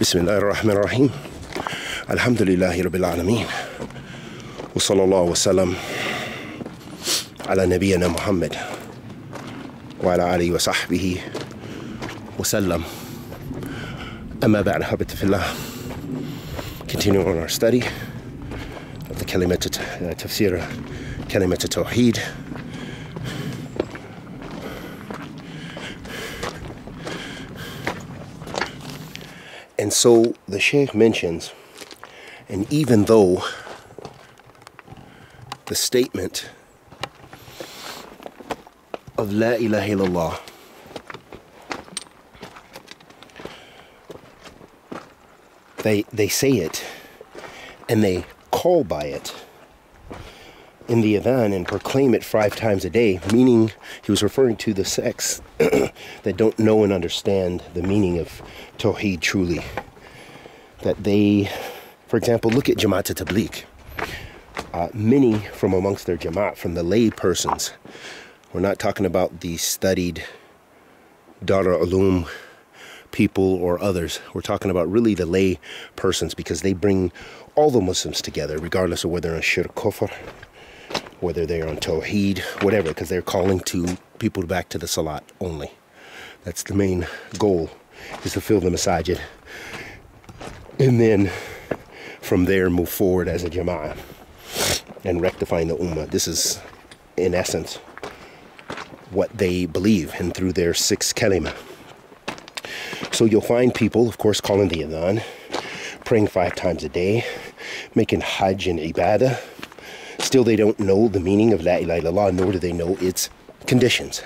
بسم الله الرحمن الرحيم. الحمد لله رب العالمين. وصلى الله وسلم على نبينا محمد وعلى آله وصحبه وسلم. أما بعد حبت في الله. Continuing on our study of the كلمة تفسير كلمة التوحيد so the Sheikh mentions, and even though the statement of La ilaha illallah they they say it and they call by it in the Adhan and proclaim it five times a day, meaning he was referring to the sects that don't know and understand the meaning of Tawheed truly. That they, for example, look at Jamaat Tabligh. Uh, many from amongst their Jamaat, from the lay persons, we're not talking about the studied Dar Ulum people or others. We're talking about really the lay persons because they bring all the Muslims together, regardless of whether on shirk kufr, whether they're on tawheed, whatever, because they're calling to people back to the salat only. That's the main goal, is to fill the masajid. And then from there move forward as a jama'ah and rectifying the ummah. This is, in essence, what they believe and through their six kalima. So you'll find people, of course, calling the adhan, praying five times a day, making hajj and ibadah. Still, they don't know the meaning of La ilaha illallah, nor do they know its conditions.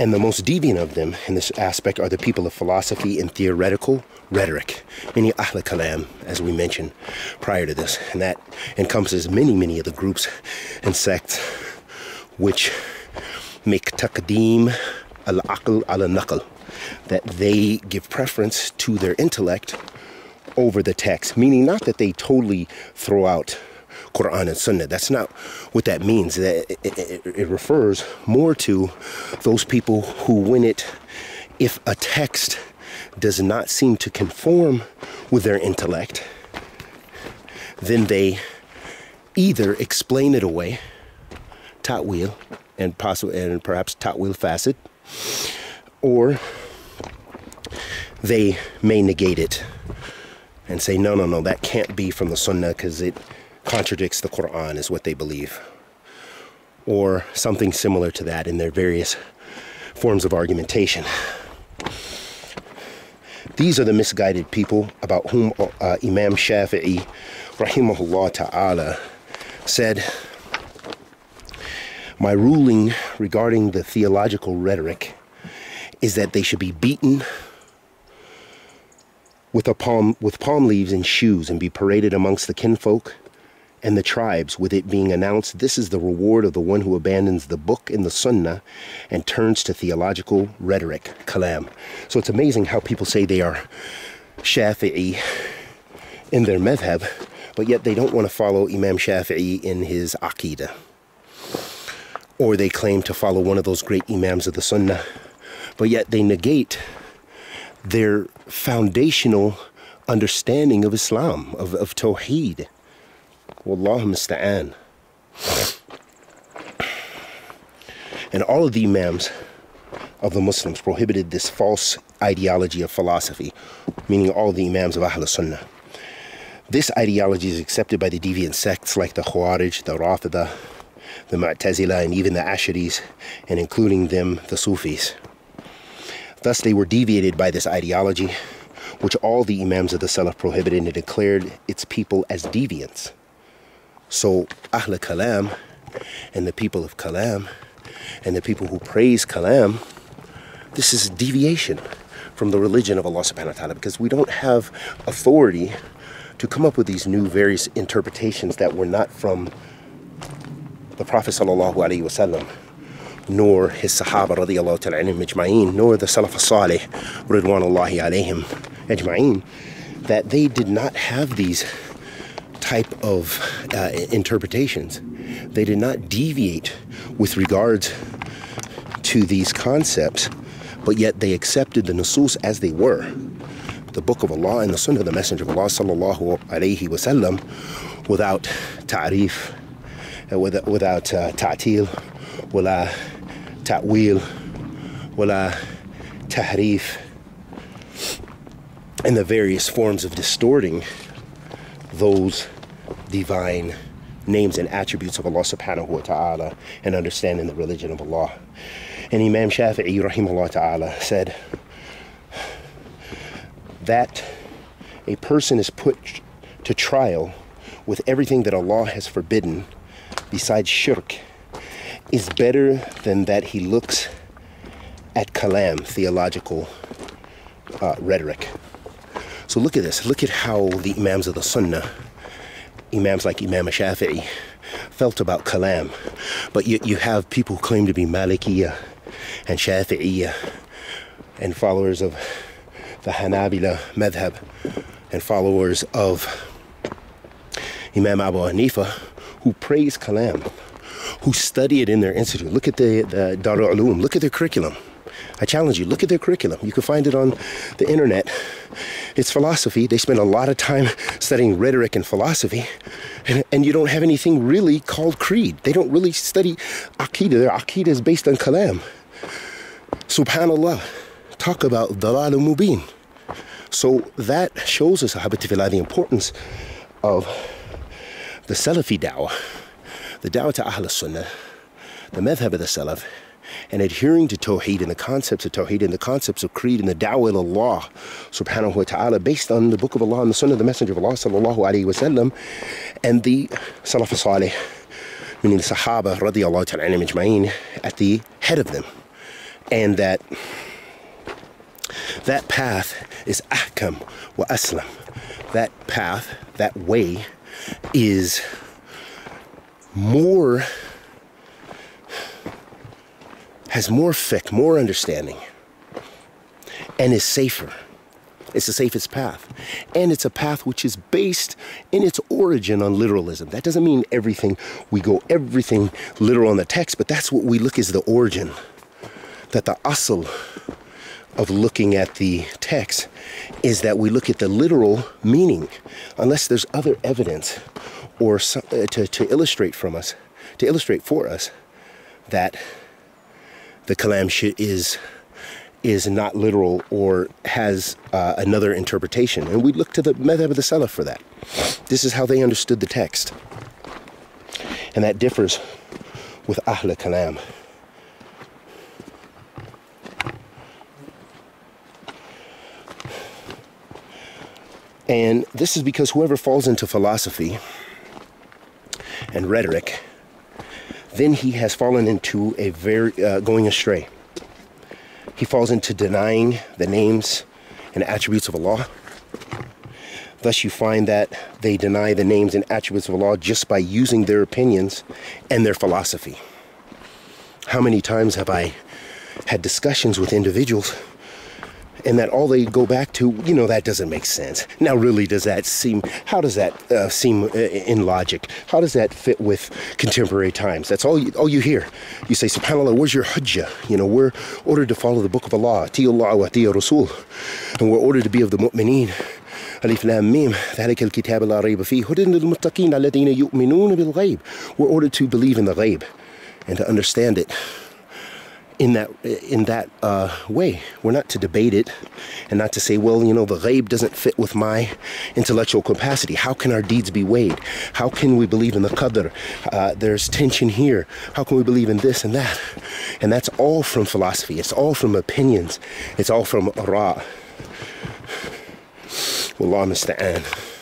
And the most deviant of them in this aspect are the people of philosophy and theoretical rhetoric, many Ahl Kalam, as we mentioned prior to this. And that encompasses many, many of the groups and sects which make taqdeem al-aql al-naql, that they give preference to their intellect over the text, meaning not that they totally throw out Quran and Sunnah. That's not what that means. That it, it, it, refers more to those people who, when it, if a text does not seem to conform with their intellect, then they either explain it away, ta'wil, and possibly and perhaps ta'wil fasid, or they may negate it and say, no, no, no, that can't be from the Sunnah because it contradicts the Quran, is what they believe. Or something similar to that in their various forms of argumentation. These are the misguided people about whom uh, Imam Shafi'i, rahimahullah ta'ala, said, My ruling regarding the theological rhetoric is that they should be beaten with a palm with palm leaves and shoes and be paraded amongst the kinfolk and the tribes with it being announced this is the reward of the one who abandons the book and the sunnah and turns to theological rhetoric. Kalam. So it's amazing how people say they are shafi'i in their madhab but yet they don't want to follow imam shafi'i in his aqidah or they claim to follow one of those great imams of the sunnah but yet they negate their foundational understanding of Islam, of, of Tawheed. Wallahu musta'an. And all of the Imams of the Muslims prohibited this false ideology of philosophy, meaning all the Imams of Ahl Sunnah. This ideology is accepted by the deviant sects like the Khawarij, the Rafida, the Mu'tazila, and even the Asharis, and including them, the Sufis. Thus, they were deviated by this ideology, which all the Imams of the Salaf prohibited and declared its people as deviants. So, Ahl Kalam and the people of Kalam and the people who praise Kalam, this is deviation from the religion of Allah subhanahu wa ta'ala because we don't have authority to come up with these new various interpretations that were not from the Prophet sallallahu alaihi wasallam nor his Sahaba radiallahu ta'ala nor the Salaf salih alayhim ajma'in, that they did not have these type of uh, interpretations. They did not deviate with regards to these concepts, but yet they accepted the nusus as they were. The book of Allah and the sunnah of the Messenger of Allah sallallahu alayhi wasallam without ta'rif, uh, without, without uh, ta'til, wala ta'wil, wala tahrif, and the various forms of distorting those divine names and attributes of Allah subhanahu wa ta'ala and understanding the religion of Allah. And Imam Shafi'i rahimahullah ta'ala said that a person is put to trial with everything that Allah has forbidden besides shirk is better than that he looks at kalam, theological uh, rhetoric. So look at this. Look at how the Imams of the Sunnah Imams like Imam Shafi'i felt about kalam. But you, you have people who claim to be Malikiya and Shafi'iyya and followers of the Hanabila madhab and followers of Imam Abu Hanifa who praise kalam, who study it in their institute. Look at the, the Darul Uloom, look at their curriculum. I challenge you, look at their curriculum. You can find it on the internet. It's philosophy. They spend a lot of time studying rhetoric and philosophy, and, and you don't have anything really called creed. They don't really study Aqidah. Their Aqidah is based on Kalam. Subhanallah. Talk about Dalal Mubin. So that shows us, Habitifillah, the importance of the Salafi da'wah, the da'wah to Ahl Sunnah, the madhab of the Salaf, and adhering to Tawheed and the concepts of Tawheed and the concepts of Creed and the Dawah Allah subhanahu wa ta'ala based on the Book of Allah and the Sunnah of the Messenger of Allah sallallahu alayhi wa sallam and the Salaf Salih meaning the Sahaba radiallahu ta'ala ajma'in at the head of them. And that that path is ahkam wa aslam. That path that way is more has more fiqh, more understanding, and is safer. It's the safest path. And it's a path which is based in its origin on literalism. That doesn't mean everything, we go everything literal in the text, but that's what we look as the origin. That the asl of looking at the text is that we look at the literal meaning, unless there's other evidence or some, uh, to, to illustrate from us, to illustrate for us that the kalam is is not literal or has uh, another interpretation. And we look to the madhab of the Salaf for that. This is how they understood the text. And that differs with Ahl Kalam. And this is because whoever falls into philosophy and rhetoric then he has fallen into a very uh, going astray. He falls into denying the names and attributes of Allah. Thus, you find that they deny the names and attributes of Allah just by using their opinions and their philosophy. How many times have I had discussions with individuals and that all they go back to, you know, that doesn't make sense. Now, really, does that seem, how does that uh, seem uh, in logic? How does that fit with contemporary times? That's all you, all you hear. You say, subhanAllah, where's your hujjah? You know, we're ordered to follow the book of Allah, ati Allah wa ati Rasul, and we're ordered to be of the mu'mineen. ألف لام ميم ذلك الكتاب لا ريب فيه هدى للمتقين الذين يؤمنون بالغيب We're ordered to believe in the ghaib and to understand it in that in that uh, way. We're not to debate it and not to say, well, you know, the ghaib doesn't fit with my intellectual capacity. How can our deeds be weighed? How can we believe in the qadr? Uh, there's tension here. How can we believe in this and that? And that's all from philosophy. It's all from opinions. It's all from ra. Wallah musta'an.